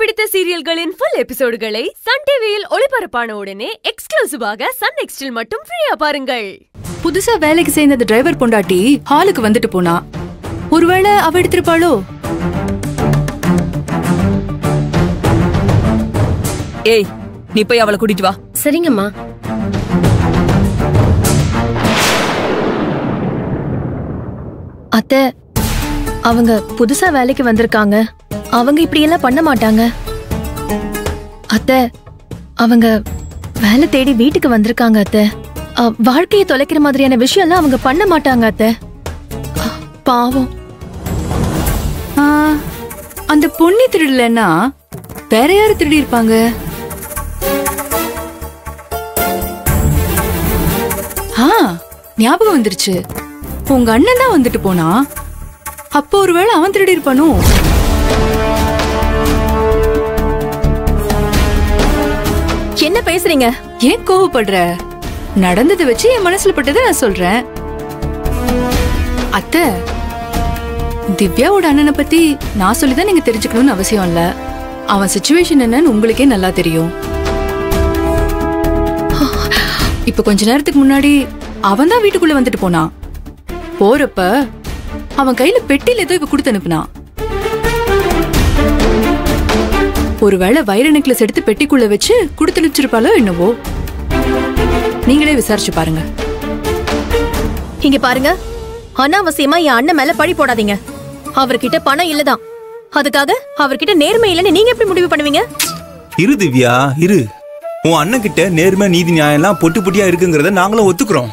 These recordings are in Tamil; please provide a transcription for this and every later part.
பிடித்த சீரியல்களின் ஃபுல் எபிசோடுகளை சன் டிவியில் ஒளிபரப்பான உடனே எக்ஸ்க்ளூசிவாக சன் நெக்ஸ்டில் மட்டும் ஃப்ரீயா பாருங்கள். புதுசா வேலைக்கு சேர்ந்த அந்த டிரைவர் பொண்டாட்டி ஹாலுக்கு வந்துட்டு போனா. ஒருவேளை அவ எடுத்திருப்பாளோ? ஏய் நீ போய் அவளை கூட்டிட்டு வா. சரிங்கம்மா. அத்தை அவங்க புதுசா வேலைக்கு வந்திருக்காங்க. அவங்க இப்படி எல்லாம் பண்ண மாட்டாங்க. அத்தை அவங்க வேலை தேடி வீட்டுக்கு வந்திருக்காங்க அத்தை. அ, வாழ்க்கையை தொலைக்கிற மாதிரியான விஷயம்லாம் அவங்க பண்ண மாட்டாங்க அத்தை. பாவம். ஆ, அந்த பொண்ணி திருடலன்னா வேற யாரு திருடி இருப்பாங்க ஆ ஞாபகம் வந்துருச்சு. உங்க அண்ணன் தான் வந்துட்டு போனா அப்போ ஒருவேளை அவன் திருடி இருப்பானோ என்ன பேசுறீங்க? ஏன் கோவப்படுற? நடந்ததை வச்சு என் மனசுல பட்டதை நான் சொல்றேன். அத்தை திவ்யாவோட அண்ணனை பத்தி நான் சொல்லிதான் நீங்க தெரிஞ்சுக்கணும்னு அவசியம் இல்ல. அவன் சுச்சுவேஷன் என்னன்னு உங்களுக்கே நல்லா தெரியும். இப்ப கொஞ்ச நேரத்துக்கு முன்னாடி அவன் தான் வீட்டுக்குள்ள வந்துட்டு போனான். போறப்ப அவன் கையில பெட்டியில ஏதோ இவ கொடுத்து அனுப்புனான். ஒருவேளை வைர நெக்லஸ் எடுத்து பெட்டிக்குள்ள வச்சு கொடுத்து அனுப்பிச்சிருப்பாளோ என்னவோ? நீங்களே விசாரிச்சு பாருங்க. இங்க பாருங்க. அனாவசியமா என் அண்ணன் மேல பழி போடாதீங்க. அவர்கிட்ட பணம் இல்லதான். அதுக்காக அவர்கிட்ட நேர்மை இல்லைன்னு நீங்க எப்படி முடிவு பண்ணுவீங்க? இரு திவ்யா இரு. உன் அண்ணன் கிட்ட நேர்மை நீதி நியாயம் எல்லாம் பொட்டி பொட்டியா இருக்குங்கிறத நாங்களும் ஒத்துக்கிறோம்.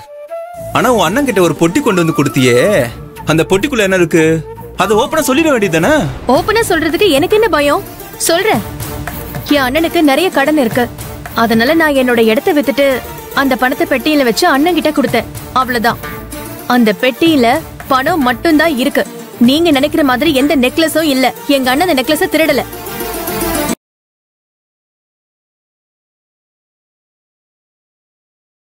ஆனா உன் அண்ணன் கிட்ட ஒரு பொட்டி கொண்டு வந்து கொடுத்தியே அந்த பொட்டிக்குள்ள என்ன இருக்கு? அதை ஓப்பனா சொல்லிட வேண்டியதானே ஓப்பனா சொல்றதுக்கு எனக்கு என்ன பயம்? சொல்றேன். என் அண்ணனுக்கு நிறைய கடன் இருக்கு. அதனால நான் என்னோட இடத்த வித்துட்டு அந்த பணத்தை பெட்டியில வச்சு அண்ணன் கிட்ட கொடுத்தேன். அவ்வளவுதான். அந்த பெட்டியில பணம் மட்டும்தான் இருக்கு. நீங்க நினைக்கிற மாதிரி எந்த நெக்லஸும் இல்ல. எங்க அண்ணன் அந்த நெக்லஸ திருடல.